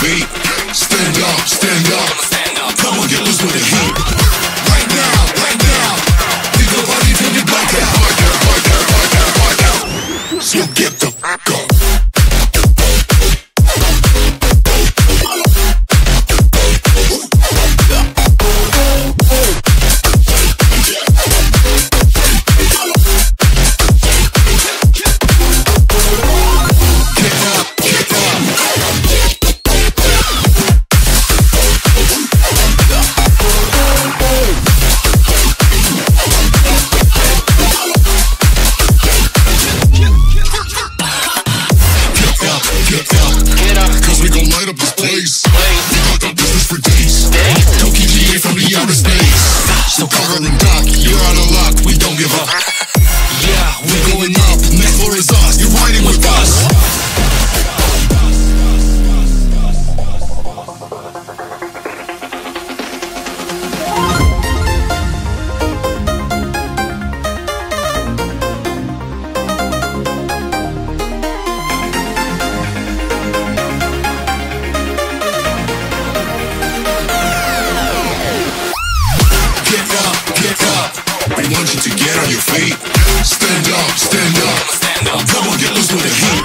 feet. Stand up, stand up. Come on, get loose with the heat. Right now, right now. Your you. So get the fuck up. Light up this place. We got the business for days. Tokyo GA from the outer space. So cover and dock, want you to get on your feet. Stand up, stand up. Come on, get loose with the heat.